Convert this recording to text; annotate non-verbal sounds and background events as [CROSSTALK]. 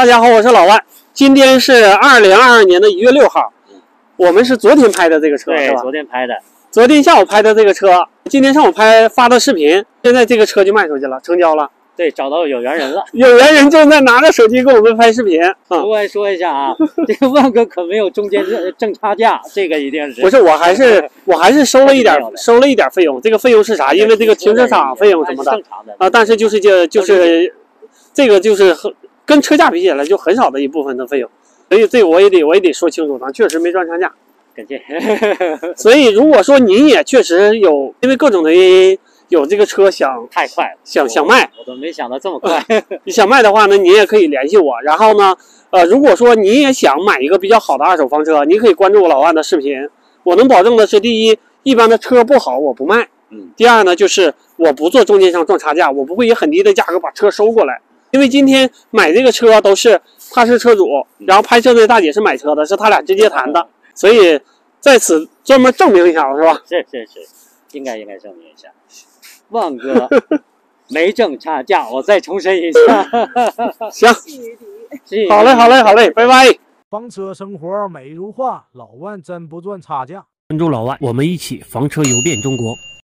大家好，我是老万。今天是二零二二年的一月六号，我们是昨天拍的这个车，对，吧？昨天拍的，昨天下午拍的这个车，今天上午拍发的视频，现在这个车就卖出去了，成交了。对，找到有缘人了。[LAUGHS] 有缘人正在拿着手机给我们拍视频啊、另外说一下啊，[LAUGHS] 这个万哥可没有中间挣挣差价，[LAUGHS] 这个一定是不是，我还是我还是收了一点收了一点费用。这个费用是啥？因为这个停车场费用什么的正常的啊，但是就是就就是这个就是很跟车价比起来就很少的一部分的费用，所以这我也得我也得说清楚，咱确实没赚差价。感谢。[LAUGHS] 所以如果说您也确实有因为各种的原因有这个车想太快了，想想卖，我都没想到这么快。[LAUGHS] 你想卖的话呢，您也可以联系我。然后呢，呃，如果说你也想买一个比较好的二手房车，你可以关注我老万的视频。我能保证的是，第一，一般的车不好我不卖；嗯，第二呢，就是我不做中间商赚差价，我不会以很低的价格把车收过来。因为今天买这个车都是他是车主，然后拍摄的大姐是买车的，是他俩直接谈的，所以在此专门证明一下，是吧？是是是，应该应该证明一下，万哥没挣差价，我再重申一下。[LAUGHS] 行，谢谢 [LAUGHS] 好嘞，好嘞，好嘞，拜拜。房车生活美如画，老万真不赚差价。关注老万，我们一起房车游遍中国。